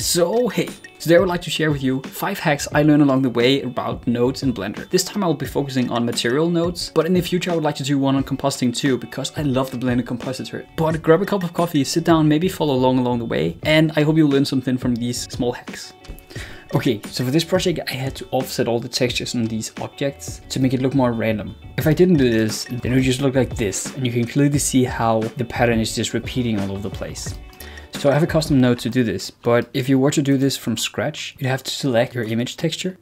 So hey, today I would like to share with you 5 hacks I learned along the way about nodes in Blender. This time I'll be focusing on material nodes, but in the future I would like to do one on compositing too, because I love the Blender compositor. But grab a cup of coffee, sit down, maybe follow along along the way, and I hope you'll learn something from these small hacks. Okay, so for this project I had to offset all the textures on these objects to make it look more random. If I didn't do this, then it would just look like this, and you can clearly see how the pattern is just repeating all over the place. So I have a custom node to do this, but if you were to do this from scratch, you'd have to select your image texture,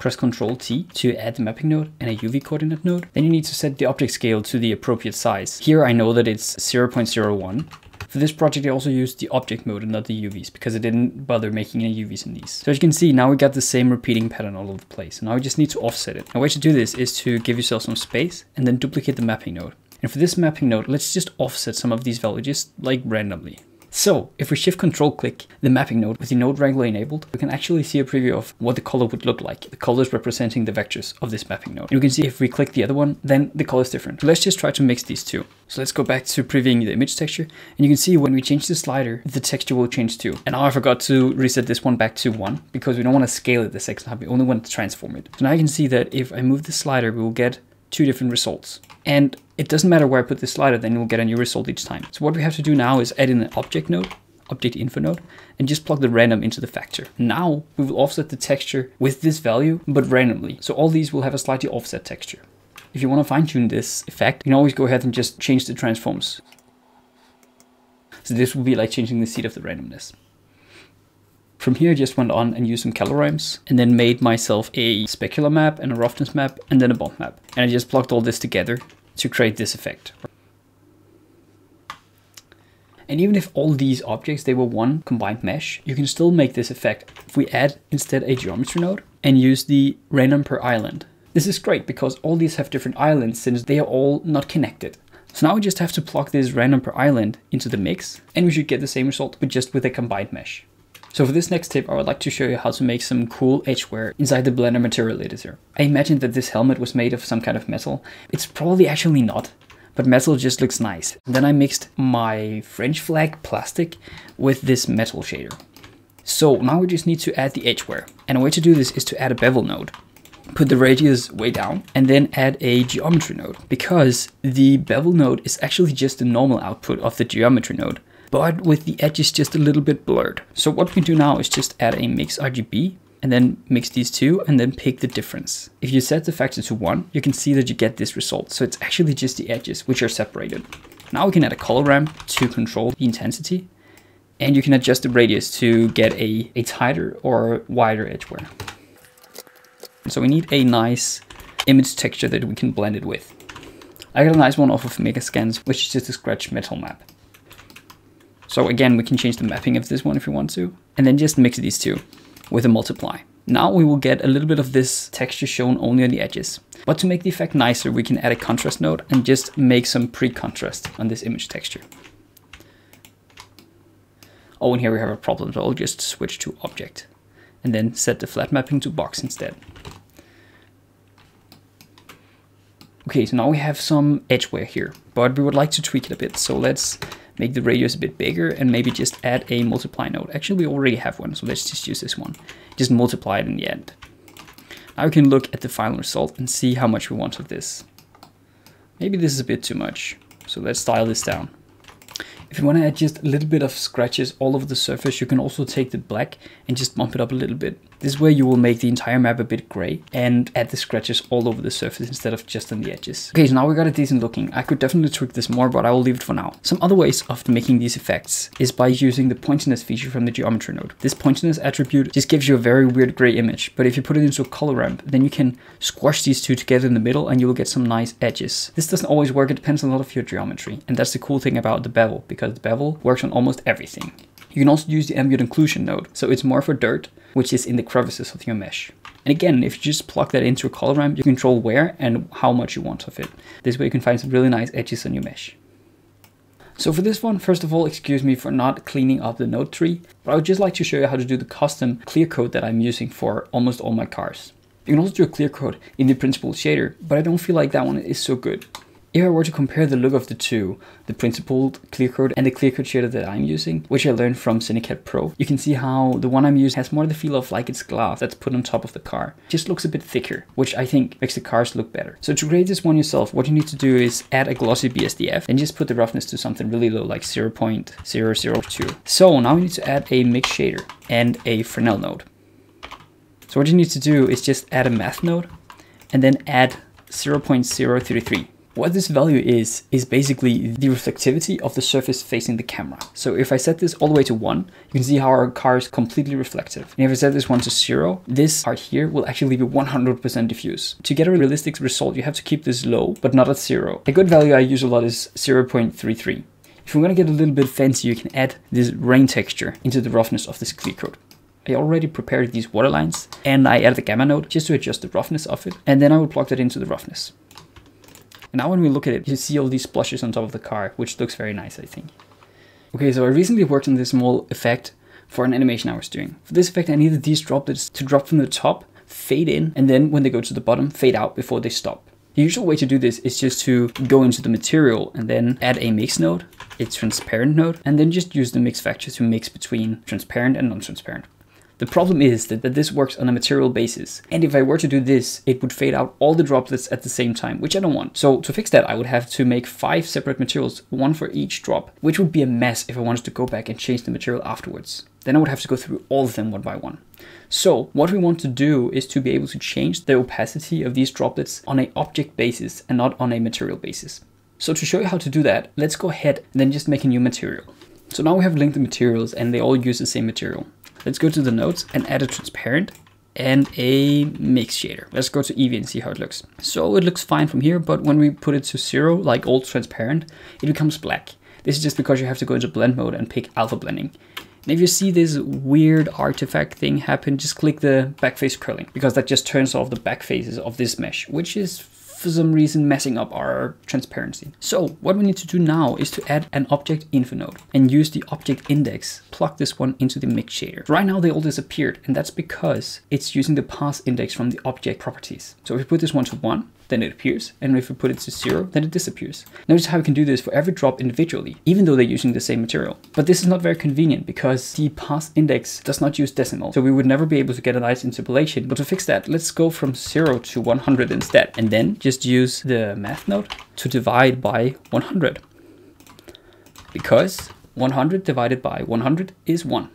press Ctrl T to add the mapping node and a UV coordinate node. Then you need to set the object scale to the appropriate size. Here I know that it's 0.01. For this project I also used the object mode and not the UVs because I didn't bother making any UVs in these. So as you can see now we got the same repeating pattern all over the place. Now we just need to offset it. A way to do this is to give yourself some space and then duplicate the mapping node. And for this mapping node, let's just offset some of these values like randomly. So if we shift control click the mapping node with the node wrangler enabled, we can actually see a preview of what the color would look like. The colors representing the vectors of this mapping node. And you can see if we click the other one, then the color is different. So let's just try to mix these two. So let's go back to previewing the image texture. And you can see when we change the slider, the texture will change too. And now I forgot to reset this one back to one because we don't want to scale it the second time. We only want to transform it. So now you can see that if I move the slider, we will get two different results. And it doesn't matter where I put the slider, then we'll get a new result each time. So what we have to do now is add in an object node, object info node, and just plug the random into the factor. Now we will offset the texture with this value, but randomly. So all these will have a slightly offset texture. If you want to fine tune this effect, you can always go ahead and just change the transforms. So this will be like changing the seed of the randomness. From here I just went on and used some color calorams and then made myself a specular map and a roughness map and then a bump map. And I just plugged all this together to create this effect. And even if all these objects, they were one combined mesh, you can still make this effect if we add instead a geometry node and use the random per island. This is great because all these have different islands since they are all not connected. So now we just have to plug this random per island into the mix and we should get the same result but just with a combined mesh. So for this next tip, I would like to show you how to make some cool edge wear inside the Blender material editor. I imagine that this helmet was made of some kind of metal. It's probably actually not, but metal just looks nice. Then I mixed my French flag plastic with this metal shader. So now we just need to add the edge wear. And a way to do this is to add a bevel node. Put the radius way down and then add a geometry node because the bevel node is actually just the normal output of the geometry node but with the edges just a little bit blurred. So what we do now is just add a mix RGB and then mix these two and then pick the difference. If you set the factor to one, you can see that you get this result. So it's actually just the edges which are separated. Now we can add a color ramp to control the intensity and you can adjust the radius to get a, a tighter or wider edge wear. So we need a nice image texture that we can blend it with. I got a nice one off of Megascans, which is just a scratch metal map. So again, we can change the mapping of this one if we want to, and then just mix these two with a multiply. Now we will get a little bit of this texture shown only on the edges. But to make the effect nicer, we can add a contrast node and just make some pre-contrast on this image texture. Oh, and here we have a problem, so I'll just switch to object and then set the flat mapping to box instead. Okay, so now we have some edge wear here, but we would like to tweak it a bit. So let's make the radius a bit bigger and maybe just add a multiply node. Actually, we already have one, so let's just use this one. Just multiply it in the end. Now we can look at the final result and see how much we want of this. Maybe this is a bit too much, so let's dial this down. If you want to add just a little bit of scratches all over the surface, you can also take the black and just bump it up a little bit. This way you will make the entire map a bit gray and add the scratches all over the surface instead of just on the edges. Okay, so now we got a decent looking. I could definitely tweak this more, but I will leave it for now. Some other ways of making these effects is by using the pointiness feature from the geometry node. This pointiness attribute just gives you a very weird gray image, but if you put it into a color ramp, then you can squash these two together in the middle and you will get some nice edges. This doesn't always work, it depends on a lot of your geometry. And that's the cool thing about the bevel, because the bevel works on almost everything. You can also use the ambient occlusion node, so it's more for dirt, which is in the crevices of your mesh. And again, if you just plug that into a color ramp, you control where and how much you want of it. This way you can find some really nice edges on your mesh. So for this one, first of all, excuse me for not cleaning up the node tree, but I would just like to show you how to do the custom clear coat that I'm using for almost all my cars. You can also do a clear coat in the principled shader, but I don't feel like that one is so good. If I were to compare the look of the two, the principled clear coat and the clear coat shader that I'm using, which I learned from CynicatPro, you can see how the one I'm using has more the feel of like it's glass that's put on top of the car. It just looks a bit thicker, which I think makes the cars look better. So to create this one yourself, what you need to do is add a glossy BSDF and just put the roughness to something really low, like 0.002. So now we need to add a mix shader and a Fresnel node. So what you need to do is just add a math node and then add 0.033. What this value is, is basically the reflectivity of the surface facing the camera. So if I set this all the way to one, you can see how our car is completely reflective. And if I set this one to zero, this part here will actually be 100% diffuse. To get a realistic result, you have to keep this low, but not at zero. A good value I use a lot is 0.33. If you want to get a little bit fancy, you can add this rain texture into the roughness of this clear coat. I already prepared these water lines and I added the gamma node just to adjust the roughness of it. And then I will plug that into the roughness. And now when we look at it, you see all these splashes on top of the car, which looks very nice, I think. Okay, so I recently worked on this small effect for an animation I was doing. For this effect, I needed these droplets to drop from the top, fade in, and then when they go to the bottom, fade out before they stop. The usual way to do this is just to go into the material and then add a mix node, a transparent node, and then just use the mix factor to mix between transparent and non-transparent. The problem is that, that this works on a material basis. And if I were to do this, it would fade out all the droplets at the same time, which I don't want. So to fix that, I would have to make five separate materials, one for each drop, which would be a mess if I wanted to go back and change the material afterwards. Then I would have to go through all of them one by one. So what we want to do is to be able to change the opacity of these droplets on an object basis and not on a material basis. So to show you how to do that, let's go ahead and then just make a new material. So now we have linked the materials and they all use the same material. Let's go to the nodes and add a transparent and a mix shader. Let's go to Eevee and see how it looks. So it looks fine from here, but when we put it to zero, like old transparent, it becomes black. This is just because you have to go into blend mode and pick alpha blending. And if you see this weird artifact thing happen, just click the backface culling because that just turns off the back faces of this mesh, which is for some reason messing up our transparency. So what we need to do now is to add an object info node and use the object index, plug this one into the mix shader. Right now they all disappeared and that's because it's using the pass index from the object properties. So if we put this one to one, then it appears. And if we put it to zero, then it disappears. Notice how we can do this for every drop individually, even though they're using the same material. But this is not very convenient because the pass index does not use decimal. So we would never be able to get a nice interpolation. But to fix that, let's go from zero to 100 instead. And then just use the math node to divide by 100. Because 100 divided by 100 is 1.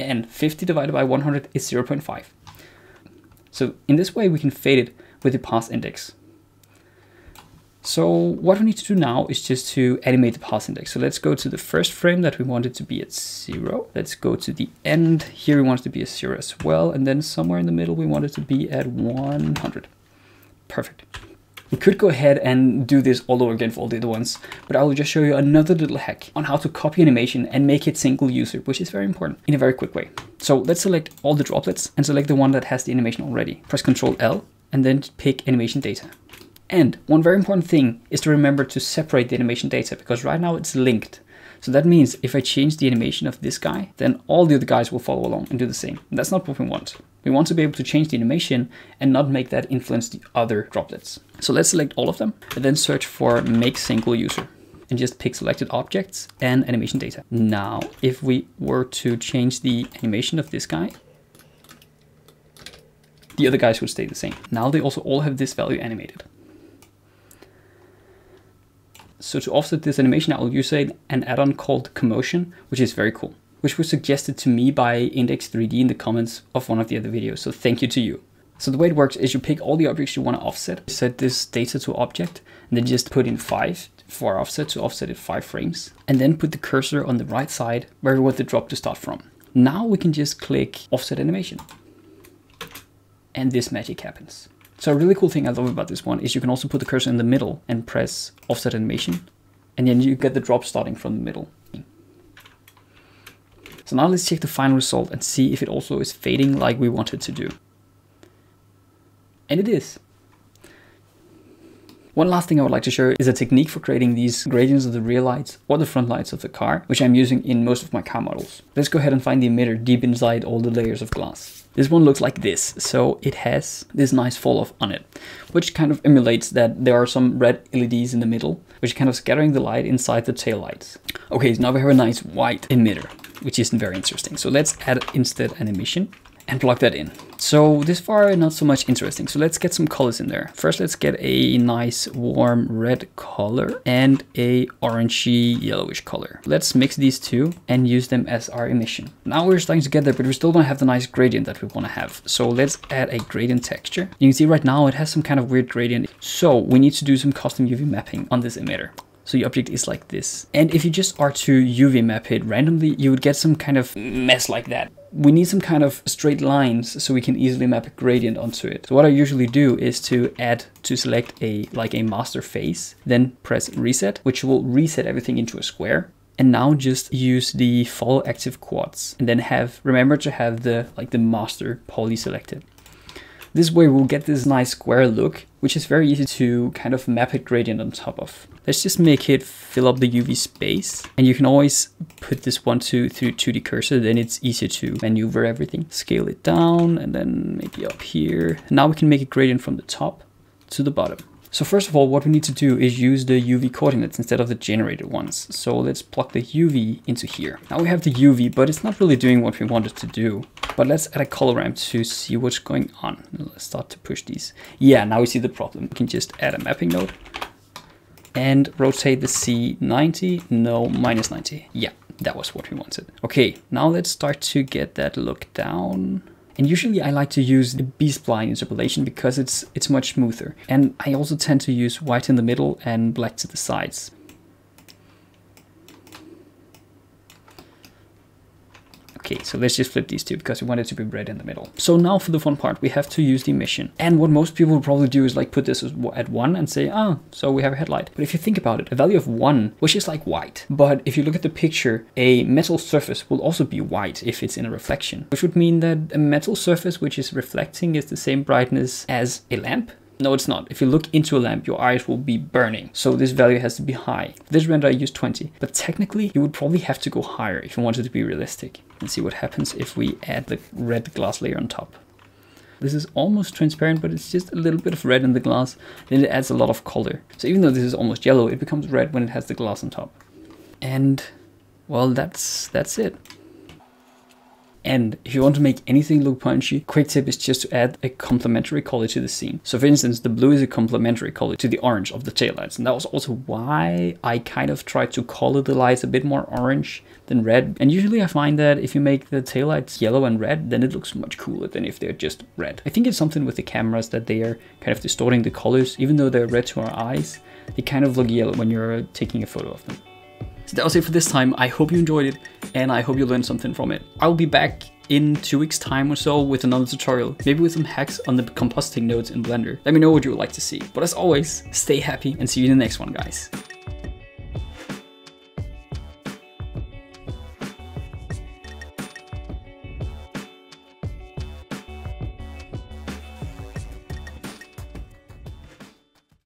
And 50 divided by 100 is 0.5. So in this way we can fade it with the pass index. So what we need to do now is just to animate the pass index. So let's go to the first frame that we want it to be at zero. Let's go to the end. Here we want it to be a zero as well. And then somewhere in the middle, we want it to be at 100. Perfect. We could go ahead and do this all over again for all the other ones, but I will just show you another little hack on how to copy animation and make it single user, which is very important in a very quick way. So let's select all the droplets and select the one that has the animation already. Press Ctrl L and then pick animation data. And one very important thing is to remember to separate the animation data because right now it's linked. So that means if I change the animation of this guy, then all the other guys will follow along and do the same. And that's not what we want. We want to be able to change the animation and not make that influence the other droplets. So let's select all of them and then search for make single user and just pick selected objects and animation data. Now, if we were to change the animation of this guy, the other guys would stay the same. Now they also all have this value animated. So to offset this animation, I will use an add-on called Commotion, which is very cool, which was suggested to me by Index3D in the comments of one of the other videos. So thank you to you. So the way it works is you pick all the objects you want to offset, set this data to object, and then just put in five for offset to offset it five frames, and then put the cursor on the right side where we want the drop to start from. Now we can just click offset animation and this magic happens. So a really cool thing I love about this one is you can also put the cursor in the middle and press offset animation and then you get the drop starting from the middle. So now let's check the final result and see if it also is fading like we wanted to do. And it is. One last thing I would like to show is a technique for creating these gradients of the rear lights or the front lights of the car, which I'm using in most of my car models. Let's go ahead and find the emitter deep inside all the layers of glass. This one looks like this, so it has this nice fall off on it, which kind of emulates that there are some red LEDs in the middle, which kind of scattering the light inside the tail lights. Okay, so now we have a nice white emitter, which isn't very interesting. So let's add instead an emission and plug that in. So this far not so much interesting. So let's get some colors in there. First let's get a nice warm red color and a orangey yellowish color. Let's mix these two and use them as our emission. Now we're starting to get there, but we still don't have the nice gradient that we want to have. So let's add a gradient texture. You can see right now it has some kind of weird gradient. So we need to do some custom UV mapping on this emitter. So the object is like this. And if you just are to UV map it randomly, you would get some kind of mess like that. We need some kind of straight lines so we can easily map a gradient onto it. So what I usually do is to add, to select a like a master face, then press reset, which will reset everything into a square and now just use the follow active quads and then have remember to have the like the master poly selected this way we'll get this nice square look, which is very easy to kind of map a gradient on top of. Let's just make it fill up the UV space. And you can always put this one to through 2D cursor, then it's easier to maneuver everything. Scale it down and then maybe up here. Now we can make a gradient from the top to the bottom. So first of all, what we need to do is use the UV coordinates instead of the generated ones. So let's plug the UV into here. Now we have the UV, but it's not really doing what we wanted to do. But let's add a color ramp to see what's going on. Let's start to push these. Yeah, now we see the problem. We can just add a mapping node and rotate the C 90, no, minus 90. Yeah, that was what we wanted. Okay, now let's start to get that look down. And usually I like to use the B-spline interpolation because it's it's much smoother. And I also tend to use white in the middle and black to the sides. Okay, so let's just flip these two because we want it to be red in the middle. So now for the fun part, we have to use the emission. And what most people will probably do is like put this at one and say, ah, oh, so we have a headlight. But if you think about it, a value of one, which is like white. But if you look at the picture, a metal surface will also be white if it's in a reflection, which would mean that a metal surface which is reflecting is the same brightness as a lamp, no, it's not. If you look into a lamp, your eyes will be burning. So this value has to be high. For this render, I use 20. But technically, you would probably have to go higher if you wanted to be realistic. And see what happens if we add the red glass layer on top. This is almost transparent, but it's just a little bit of red in the glass. Then it adds a lot of color. So even though this is almost yellow, it becomes red when it has the glass on top. And well, that's that's it. And if you want to make anything look punchy, quick tip is just to add a complementary color to the scene. So for instance, the blue is a complementary color to the orange of the taillights. And that was also why I kind of tried to color the lights a bit more orange than red. And usually I find that if you make the taillights yellow and red, then it looks much cooler than if they're just red. I think it's something with the cameras that they are kind of distorting the colors. Even though they're red to our eyes, they kind of look yellow when you're taking a photo of them. So that was it for this time. I hope you enjoyed it and I hope you learned something from it. I'll be back in two weeks time or so with another tutorial, maybe with some hacks on the compositing nodes in Blender. Let me know what you would like to see. But as always, stay happy and see you in the next one guys.